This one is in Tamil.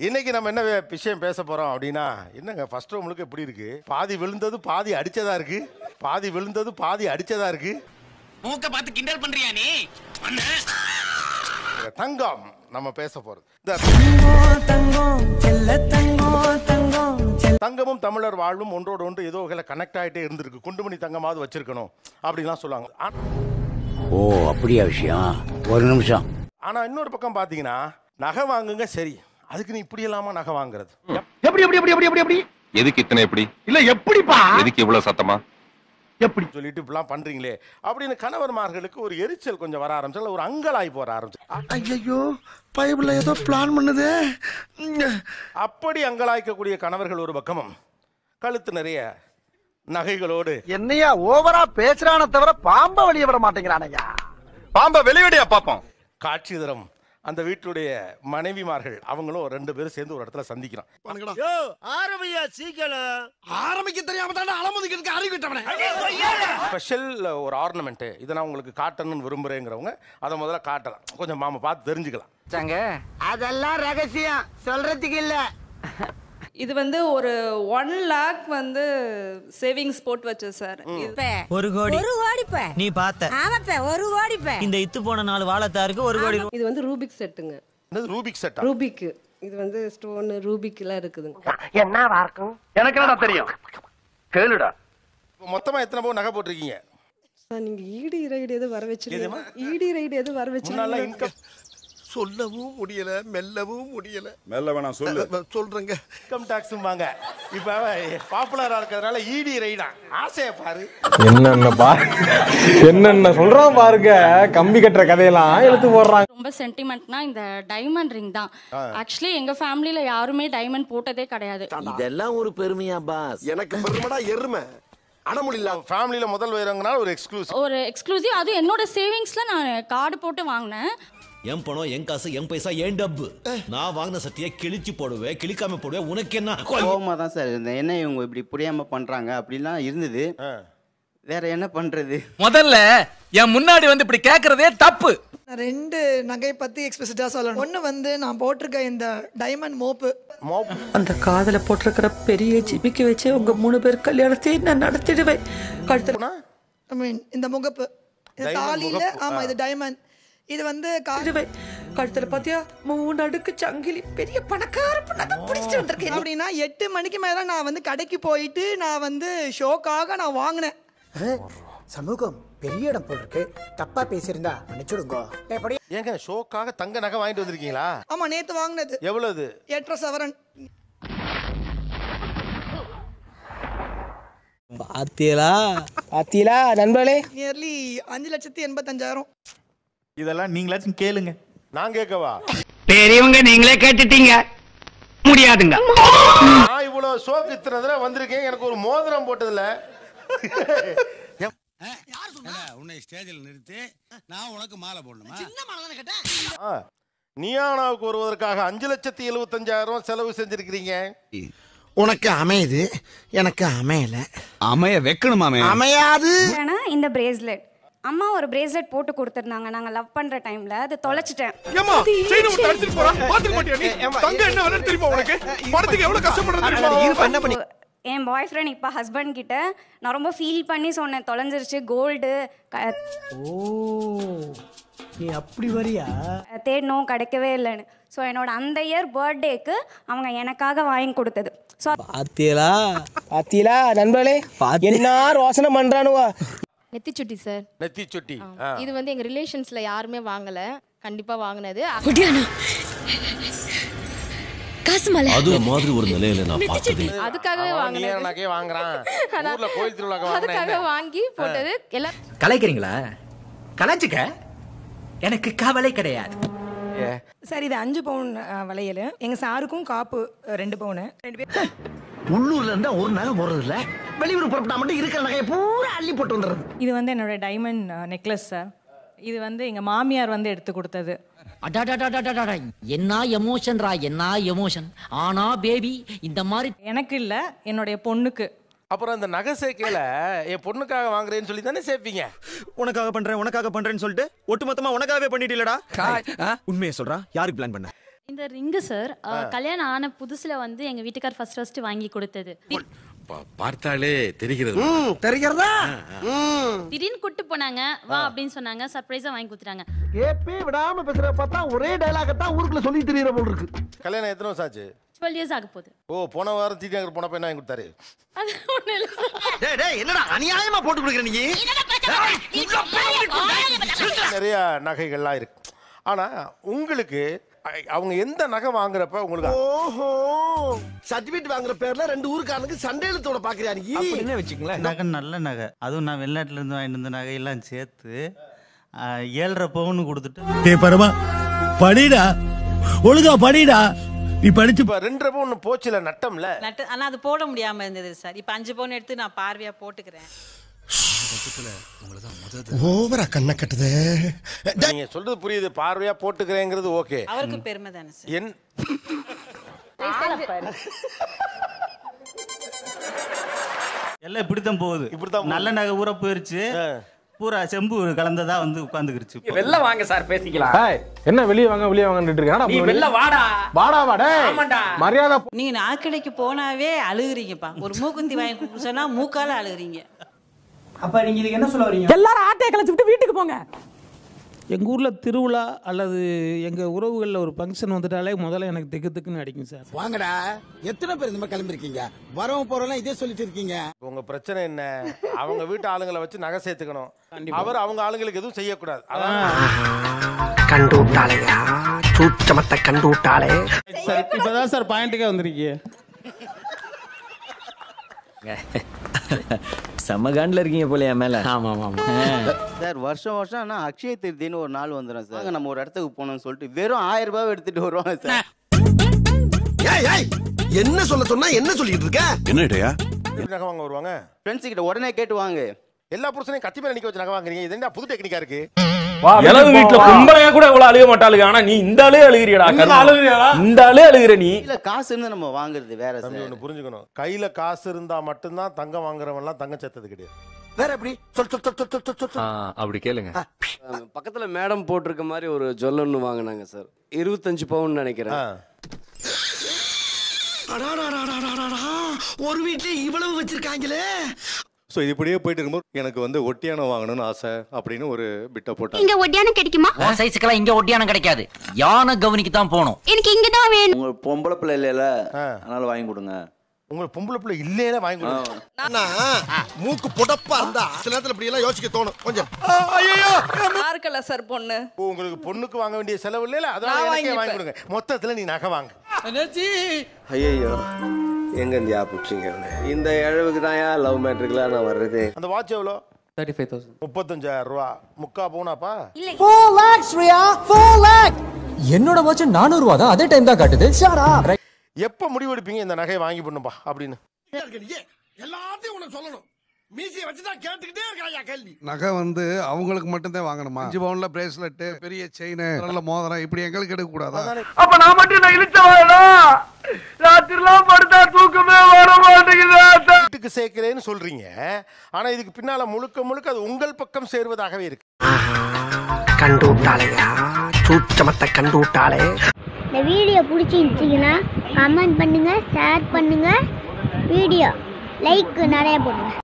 இன்னைக்கு நம்ம என்ன விஷயம் பேச போறோம் அப்படின்னா என்னங்க ஃபர்ஸ்ட் உங்களுக்கு எப்படி இருக்கு? பாதி விழுந்தது பாதி அடிச்சதா இருக்கு? பாதி விழுந்தது பாதி அடிச்சதா இருக்கு? மூக்க பார்த்து கிண்டல் பண்றியா நீ? தங்கம் நம்ம பேச போறது. இந்த தங்கமும் தமிழர் வாழ்வும் ஒன்றோடு ஒன்று ஏதோ வகையில் கனெக்ட் ஆகிட்டே இருந்திருக்கு. குண்டுமணி தங்கமாவது வச்சிருக்கணும் அப்படிலாம் சொல்லுவாங்க. ஓ அப்படியா விஷயம்? ஒரு நிமிஷம். ஆனா இன்னொரு பக்கம் பாத்தீங்கன்னா நகை வாங்குங்க சரி. அதுக்கு நீ இப்படி இல்லாம நகை வாங்குறது. எப்படி எப்படி எப்படி எப்படி எப்படி எப்படி? எதுக்கு இத்தனை எப்படி இல்ல எப்படிப்பா? எதுக்கு இவ்வளவு சத்தமா? எப்படி? சொல்லிட்டு இப்படிலாம் பண்றீங்களே. அப்படின்னு கணவன்மார்களுக்கு ஒரு எரிச்சல் கொஞ்சம் வர ஆரம்பிச்சு ஒரு அங்கலாய் போற ஆரம்பிச்சு. ஐயோ பைபிள்ல ஏதோ பிளான் பண்ணுதே. அப்படி அங்கலாய்க்கக்கூடிய கணவர்கள் ஒரு பக்கமும் கழுத்து நிறைய நகைகளோடு. என்னையா ஓவரா பேசுறான தவிர பாம்ப வெளிய விட மாட்டேங்கிறானையா? பாம்ப வெளியடியா பாப்போம். காட்சி தரம். அந்த வீட்டுடைய மனைவிமார்கள் அவங்களும் ரெண்டு பேரும் சேர்ந்து ஒரு இடத்துல சந்திக்கிறான் ஆரம்பிக்க தெரியாம தானே அலமுதிக்கிறதுக்கு அறிவு விட்டவனே ஸ்பெஷல் ஒரு ஆர்னமெண்ட் இதை நான் உங்களுக்கு காட்டணும்னு விரும்புறேங்கிறவங்க அதை முதல்ல காட்டலாம். கொஞ்சம் மாமா பார்த்து தெரிஞ்சுக்கலாம். அதெல்லாம் ரகசியம். சொல்றதுக்கு இல்ல. இது வந்து ஒரு ஒன் லேக் வந்து சேவிங்ஸ் போட்டு வச்சேன் சார். ஒரு கோடி ஒரு கோடி பே நீ பார்த்த. ஆமாப்ப ஒரு கோடி பே இந்த இத்து போன நாலு வாழைத்தாருக்கு ஒரு கோடி இது வந்து ரூபிக் செட்டுங்க என்னது ரூபிக் செட்டா ரூபிக் இது வந்து ஸ்டோன் ரூபிக்லாம் இருக்குதுங்க. என்னவா இருக்கும்? எனக்கு என்னடா தெரியும்? கேளுடா. மொத்தமா எத்தனை பவுன் நகை போட்டிருக்கீங்க? சார் நீங்க ஈடி ரைடு எதுவும் வர? வச்சிருக்கீங்க ஈடி ரைடு எதுவும் வர முன்னால வச்சிருக்கீங்க இன்கம் சொல்லவும் முடியல மெல்லவும் முடியல. மெல்ல வேணாம் சொல்லு. சொல்றேங்க. இன்கம் டாக்ஸும் வாங்க. இப்ப பாப்புலரா இருக்கிறதுனால ஈடி ரைடா ஆசையை பாரு. என்னென்ன பா என்னென்ன சொல்றான் பாருங்க. கம்பி கட்டுற கதையெல்லாம் எடுத்து போடுறாங்க. ரொம்ப சென்டிமெண்ட்னா இந்த டைமண்ட் ரிங் தான். ஆக்சுவலி எங்க ஃபேமிலில யாருமே டைமண்ட் போட்டதே கிடையாது. இதெல்லாம் ஒரு பெருமையா பாஸ் எனக்கு பெருமடா எருமை. அடமுடியல ஃபேமிலியில முதல் வயிறங்கனால ஒரு எக்ஸ்க்ளூசிவ் ஒரு எக்ஸ்க்ளூசிவ் அது என்னோட சேவிங்ஸ்ல நான் கார்டு போட்டு வாங்கினேன். என் பணம் என் காசு என் பைசா என் டப்பு. நான் வாங்கின சட்டியை கிழிச்சு போடுவேன் கிழிக்காம போடுவேன் உனக்கு என்ன? கோவமா தான் சார் இருந்தேன். என்ன இவங்க இப்படி புரியாம பண்றாங்க? அப்படிலாம் இருந்தது. வேற என்ன பண்றது? முதல்ல என் முன்னாடி வந்து இப்படி கேக்குறதே தப்பு. ரெண்டு நகை பத்தி எக்ஸ்பிளிசிட்டா சொல்லணும். ஒன்னு வந்து நான் போட்டிருக்க இந்த டைமண்ட் மோப்பு. அந்த காதல போட்டிருக்கிற பெரிய ஜிபிக்கு வச்சு உங்க மூணு பேர் கல்யாணத்தையும் நான் நடத்திடுவேன். ஐ மீன் இந்த முகப்பு. தாலியில ஆமா. இது டைமண்ட் இது வந்து காடுவேன் கழுத்துல பாத்தியா? மூணு அடுக்கு சங்கிலி. பெரிய பணக்கார பொண்ணை பிடிச்சிட்டு வந்திருக்கேன். அப்படின்னா எட்டு மணிக்கு மேல நான் வந்து கடைக்கு போயிட்டு நான் வந்து ஷோக்காக நான் வாங்கினேன். சமூகம் பெரிய இடம் போல் இருக்கு தப்பா பேசியிருந்தா மன்னிச்சுடுங்க. எப்படி ஏங்க ஷோக்காக தங்க நகை வாங்கிட்டு வந்திருக்கீங்களா? ஆமா நேத்து வாங்கினது. எவ்வளவு எட்டரை சவரன். பாத்தியலா? பாத்தியலா நண்பர்களே. நியர்லி அஞ்சு லட்சத்தி எண்பத்தஞ்சாயிரம். இதெல்லாம் நீங்களாச்சும் கேளுங்க. நான் கேட்கவா? பெரியவங்க நீங்களே கேட்டுட்டீங்க. முடியாதுங்க. நான் இவ்வளவு ஷோக்கு இத்தனை தடவை வந்திருக்கேன். எனக்கு ஒரு மோதிரம் போட்டதுல. உன்னை ஸ்டேஜில் நிறுத்தி நான் உனக்கு மாலை போடணுமா? ஆ, நியானாவுக்கு வருவதற்காக அஞ்சு லட்சத்தி எழுபத்தஞ்சாயிரம் செலவு செஞ்சிருக்கிறீங்க. உனக்கு அமையுது எனக்கு அமையல. அமைய வைக்கணுமாமே அமையாது. இந்த பிரேஸ்லெட் அம்மா ஒரு பிரேஸ்லெட் போட்டு கொடுத்துருந்தாங்க. நாங்க லவ் பண்ற டைம்ல அது தொலைச்சிட்டேன். என் பாய் ஃப்ரெண்ட் இப்போ ஹஸ்பண்ட் கிட்ட நான் ரொம்ப ஃபீல் பண்ணி சொன்னேன். தொலைஞ்சிருச்சு கோல்டு நீ அப்படி வரியா? தேடணும் கிடைக்கவே இல்லைன்னு. ஸோ என்னோட அந்த இயர் பர்த்டேக்கு அவங்க எனக்காக வாங்கி கொடுத்தது. ஸோ பாத்தியலா? பாத்தியலா நண்பர்களே என்ன ரோசனை பண்றானுவா? நெத்திச்சுட்டி சார் நெத்தி சுட்டி. இது வந்து எங்க ரிலேஷன்ஸ்ல யாருமே வாங்கல. கண்டிப்பா வாங்கினது அது மாதிரி ஒரு நிலையில நான் பார்த்தது அதுக்காகவே நகையை வாங்குறான். ஊர்ல கோயில் திருவிழாக்கு அதுக்காக? வாங்கி போட்டது எல்லாம் கலைக்கிறீங்களா கலைச்சுக்க எனக்கு கவலை கிடையாது. சார் இது அஞ்சு பவுன் வளையல். எங்க சாருக்கும் காப்பு ரெண்டு பவுனு. ரெண்டு பேர் உள்ளூர்ல இருந்தா ஒரு நகை இல்ல வெளியூர் புறப்பட்டா மட்டும் இருக்கிற நகையை பூரா அள்ளி போட்டு வந்துடுறது. இது வந்து என்னோட டைமண்ட் நெக்லஸ் சார் இது வந்து எங்க மாமியார் வந்து எடுத்து கொடுத்தது. என்ன எமோஷன்ரா என்ன எமோஷன் ஆனா பேபி இந்த மாதிரி எனக்கு இல்ல என்னுடைய பொண்ணுக்கு. அப்புறம் இந்த நகை சேர்க்கையில என் பொண்ணுக்காக வாங்குறேன்னு சொல்லி தானே சேர்ப்பீங்க? உனக்காக பண்றேன் உனக்காக பண்றேன்னு சொல்லிட்டு ஒட்டுமொத்தமா உனக்காகவே பண்ணிட்டீலடா. உண்மையை சொல்றா? யாருக்கு பிளான் பண்ண? இந்த ரிங்கு சார் கல்யாணம் ஆன புதுசுல வந்து எங்க வீட்டுக்கார் ஃபர்ஸ்ட் ஃபர்ஸ்ட் வாங்கி கொடுத்தது. பார்த்தாலே தெரிகிறது. தெரிகிறதா? திடீர்னு கூட்டு போனாங்க வா அப்படின்னு சொன்னாங்க சர்ப்ரைஸா வாங்கி கொடுத்துட்டாங்க. கேப்பே விடாம பேசுற பார்த்தா ஒரே டைலாக தான் ஊருக்குள்ள சொல்லி தெரியற போல் இருக்கு. கல்யாணம் எத்தனை வருஷம் ஆச்சு? டுவெல் இயர்ஸ் ஆக போகுது. ஓ போன வாரம் தீட்டி நகர் போனப்ப என்ன வாங்கி கொடுத்தாரு? அது ஒண்ணு இல்ல சார். டேய் டேய் என்னடா அநியாயமா போட்டு கொடுக்குற நீ? நிறைய நகைகள்லாம் இருக்கு. ஆனா உங்களுக்கு அவங்க எந்த நகை வாங்குறப்ப உங்களுக்கு ஓஹோ. சர்டிபிகேட் வாங்குற பேர்ல ரெண்டு ஊருக்காரனுக்கு சண்டை இழுத்தோட பாக்குறியா நீ? அப்படின்னு வச்சுங்களேன் நகை நல்ல நகை. அதுவும் நான் வெளிநாட்டுல இருந்து வாங்கிட்டு வந்த நகையெல்லாம் சேர்த்து ஏழரை பவுன் கொடுத்துட்டு. டேய் பரமா படிடா. ஒழுங்கா படிடா. நீ படிச்சு இப்ப ரெண்டரை பவுன் போச்சுல நட்டம்ல? நட்டு ஆனா அது போட முடியாம இருந்தது சார். இப்ப அஞ்சு பவுன் எடுத்து நான் பார்வையா போட்டுக்கிறேன். ஓவரா கண்ண கட்டுதே. நீங்க சொல்றது புரியுது. பார்வையா போட்டுக்கிறேங்கிறது ஓகே. அவருக்கு பெருமை தானே சார். என் எல்லாம் இப்படித்தான் போகுது. இப்படித்தான் நல்ல நகை ஊற போயிருச்சு. பூரா செம்பு கலந்ததா வந்து உட்காந்துக்கிருச்சு இப்போ. வெளில வாங்க சார் பேசிக்கலாம். என்ன வெளியே வாங்க வெளியே வாங்கன்னு நீ வெளில வாடா. வாடா வாடா ஆமாண்டா. மரியாதை நீங்க நாக்கடைக்கு போனாவே அழுகுறீங்கப்பா. ஒரு மூக்குந்தி வாங்கி கொடுக்க சொன்னா மூக்கால அழுகுறீங்க. அப்ப நீங்க இதுக்கு என்ன சொல்ல வரீங்க? எல்லாரும் ஆட்டையை கழிச்சு விட்டு வீட்டுக்கு போங்க. எங்கள் ஊரில் திருவிழா அல்லது எங்கள் உறவுகளில் ஒரு ஃபங்க்ஷன் வந்துட்டாலே முதல்ல எனக்கு திக்கு திக்குன்னு அடிக்கும் சார். வாங்கடா. எத்தனை பேர் இந்த மாதிரி கிளம்பிருக்கீங்க? வரவங்க போறவங்க இதே சொல்லிட்டு இருக்கீங்க. உங்க பிரச்சனை என்ன? அவங்க வீட்டு ஆளுங்களை வச்சு நகை சேர்த்துக்கணும். அவர் அவங்க ஆளுங்களுக்கு எதுவும் செய்யக்கூடாது. அதான் கண்டு விட்டாளையா சூச்சமத்தை கண்டு விட்டாளே சார் இப்போ தான் சார் பாயிண்ட்டுக்கே வந்திருக்கீங்க. செம்ம காண்டில் இருக்கீங்க போல என் மேல. ஆமா ஆமா சார் வருஷம் வருஷம் ஆனால் அக்ஷய திருதின்னு ஒரு நாள் வந்துடும் சார். நம்ம ஒரு இடத்துக்கு போகணும்னு சொல்லிட்டு வெறும் ஆயிரம் ரூபாய் எடுத்துட்டு வருவாங்க சார். ஏய் ஏய் என்ன சொல்ல சொன்னா என்ன சொல்லிட்டு இருக்க? நகை வாங்க வருவாங்க? ஃப்ரெண்ட்ஸ் கிட்ட உடனே கேட்டு வாங்க. எல்லா புருஷனையும் கத்தி மேல நிக்க வச்சு நகை வாங்குறீங்க இது என்ன புது டெக்னிக்கா இருக்கு? இளவு வீட்டுல கும்பலையா கூட இவ்வளவு அழுக மாட்டாளுங்க. ஆனா நீ இந்த ஆளே அழுகிறியடா இந்த ஆளே அழுகிற நீ. இல்ல காசு இருந்து நம்ம வாங்குறது வேற ஒண்ணு புரிஞ்சுக்கணும். கையில காசு இருந்தா மட்டும்தான் தங்கம் வாங்குறவன் எல்லாம் தங்கம் சேர்த்தது கிடையாது. வேற எப்படி? சொல் சொல் சொல் சொல் சொல் சொல் அப்படி கேளுங்க. பக்கத்துல மேடம் போட்டிருக்க மாதிரி ஒரு ஜொல்லன்னு வாங்கினாங்க சார். இருபத்தஞ்சு பவுன் நினைக்கிறேன். ஒரு வீட்ல இவ்வளவு வச்சிருக்காங்களே. ஸோ இது இப்படியே போயிட்டு இருக்கும்போது எனக்கு வந்து ஒட்டியானம் வாங்கணும்னு ஆசை அப்படின்னு ஒரு பிட்டை போட்டேன் இங்க ஒட்டியானம் கிடைக்குமா? உன் சைஸுக்கெல்லாம் இங்க ஒட்டியானம் கிடைக்காது. யானை கவனிக்கு தான் போகணும். எனக்கு இங்க தான் வேணும். உங்க பொம்பளை பிள்ளை இல்லைல்ல ஆ. அதனால வாங்கி கொடுங்க. உங்களுக்கு பொம்பளை பிள்ளை இல்லையே வாங்கி கொடுங்க. அண்ணா, மூக்கு புடப்பா இருந்தா சில நேரத்துல இப்படி எல்லாம் யோசிக்க தோணும். கொஞ்சம். யாருக்கல்ல சார் பொண்ணு. உங்களுக்கு பொண்ணுக்கு வாங்க வேண்டிய செலவு இல்லைல அதனால வாங்கி. கொடுங்க. மொத்தத்துல நீ நகை வாங்க. ஐயோ எங்க இந்தியா பிடிச்சிங்க? இந்த இழவுக்கு தான் லவ் மேட்ருக்குலாம் நான் வர்றது? அந்த வாட்ச் எவ்வளோ? தேர்ட்டி ஃபைவ் தௌசண்ட் முப்பத்தஞ்சாயிரம் ரூபா. முக்கா பவுனாப்பா என்னோட வாட்ச் நானூறு ரூபா தான். அதே டைம் தான் காட்டுது. எப்ப முடிவெடுப்பீங்க இந்த நகையை வாங்கி பண்ணுப்பா அப்படின்னு. எல்லாத்தையும் உனக்கு சொல்லணும். மீசியை வச்சுதான் கேட்டுக்கிட்டே இருக்காயா கேள்வி. நகை வந்து அவங்களுக்கு மட்டும்தான் வாங்கணுமா? அஞ்சு பவுன்ல பிரேஸ்லெட் பெரிய செயின் நல்ல மோதிரம் இப்படி எங்களுக்கு எடுக்க கூடாதா அப்ப நான் மட்டும் நான் இழுச்ச வேணா ராத்திரிலாம் படுத்தா தூக்கமே வர மாட்டேங்குது வீட்டுக்கு சேர்க்கிறேன்னு சொல்றீங்க. ஆனா இதுக்கு பின்னால முழுக்க முழுக்க அது உங்கள் பக்கம் சேர்வதாகவே இருக்கு. கண்டு விட்டாளையா சூச்சமத்தை கண்டு விட்டாளே இந்த வீடியோ பிடிச்சிருந்துச்சிங்கன்னா கமெண்ட் பண்ணுங்க ஷேர் பண்ணுங்க. வீடியோ லைக் நிறைய போடுங்க.